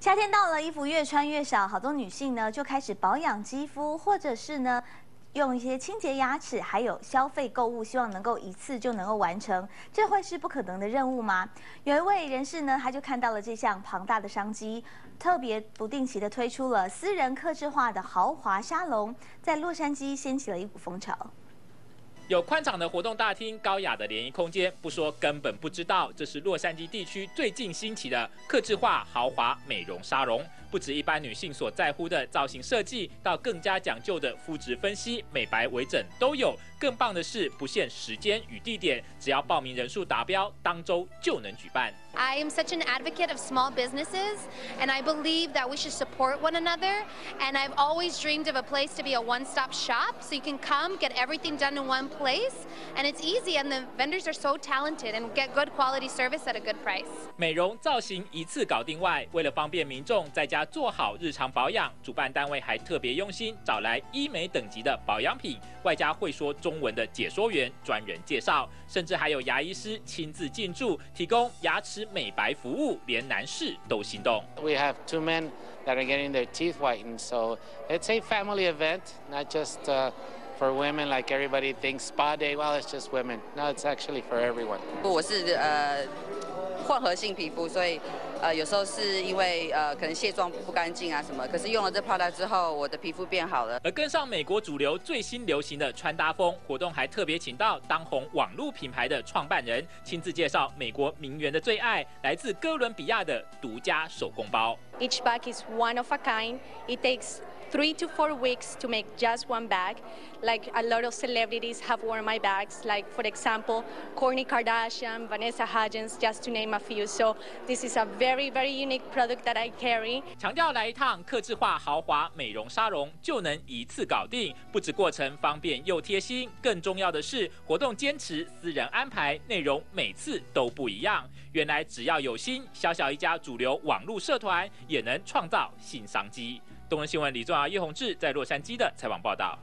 夏天到了，衣服越穿越少，好多女性呢就开始保养肌肤，或者是呢用一些清洁牙齿，还有消费购物，希望能够一次就能够完成，这会是不可能的任务吗？有一位人士呢，他就看到了这项庞大的商机，特别不定期的推出了私人客制化的豪华沙龙，在洛杉矶掀起了一股风潮。有宽敞的活动大厅、高雅的联谊空间，不说根本不知道，这是洛杉矶地区最近兴起的客制化豪华美容沙龙。不止一般女性所在乎的造型设计，到更加讲究的肤质分析、美白微整都有。更棒的是，不限时间与地点，只要报名人数达标，当周就能举办。I am such an advocate of small businesses, and I believe that we should support one another. And I've always dreamed of a place to be a one-stop shop, so you can come, get everything done in one place, and it's easy. And the vendors are so talented and get good quality service at a good price. 美容造型一次搞定外，为了方便民众在家做好日常保养，主办单位还特别用心找来医美等级的保养品，外加会说中文的解说员专人介绍，甚至还有牙医师亲自进驻，提供牙齿。美白服务，连男士都心动。We have two men that are getting their teeth whitened, so it's a family event, not just uh, for women like everybody thinks spa day. Well, it's just women. No, it's actually for everyone. 我是呃混合性皮肤，所以。呃，有时候是因为呃，可能卸妆不干净啊什么，可是用了这 product 之后，我的皮肤变好了。而跟上美国主流最新流行的穿搭风，活动还特别请到当红网络品牌的创办人，亲自介绍美国名媛的最爱，来自哥伦比亚的独家手工包。Each bag is one of a kind. It takes three to four weeks to make just one bag. Like a lot of celebrities have worn my bags, like for example, Kourtney Kardashian, Vanessa Hudgens, just to name a few. So this is a very, very unique product that I carry. 强调来一趟客制化豪华美容沙龙就能一次搞定，不止过程方便又贴心，更重要的是活动坚持私人安排，内容每次都不一样。原来只要有心，小小一家主流网络社团也能创造新商机。东人新闻李宗尧、叶宏志在洛杉矶的采访报道。